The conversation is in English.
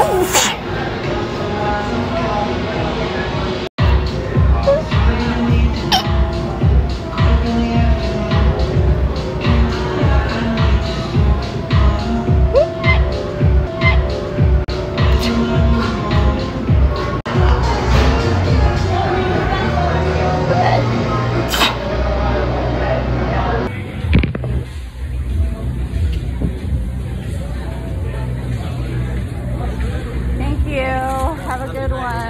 Oh! good one.